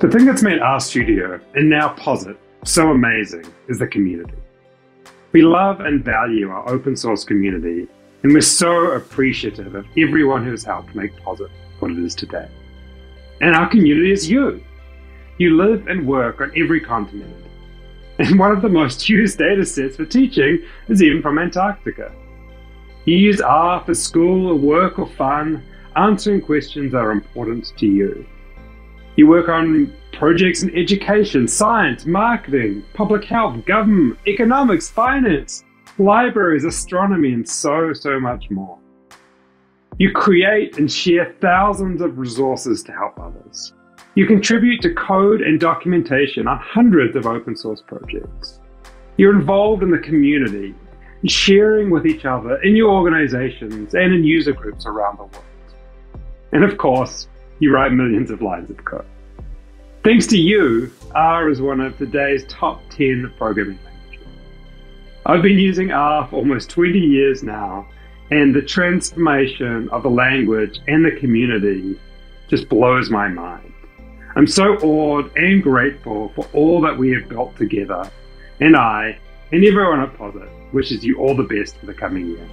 The thing that's made RStudio, and now Posit, so amazing is the community. We love and value our open source community, and we're so appreciative of everyone who has helped make Posit what it is today. And our community is you. You live and work on every continent. And one of the most used data sets for teaching is even from Antarctica. You use R for school or work or fun, answering questions that are important to you. You work on projects in education, science, marketing, public health, government, economics, finance, libraries, astronomy, and so, so much more. You create and share thousands of resources to help others. You contribute to code and documentation on hundreds of open source projects. You're involved in the community, sharing with each other in your organizations and in user groups around the world. And of course, you write millions of lines of code. Thanks to you, R is one of today's top 10 programming languages. I've been using R for almost 20 years now, and the transformation of the language and the community just blows my mind. I'm so awed and grateful for all that we have built together, and I, and everyone at Posit, wishes you all the best for the coming year.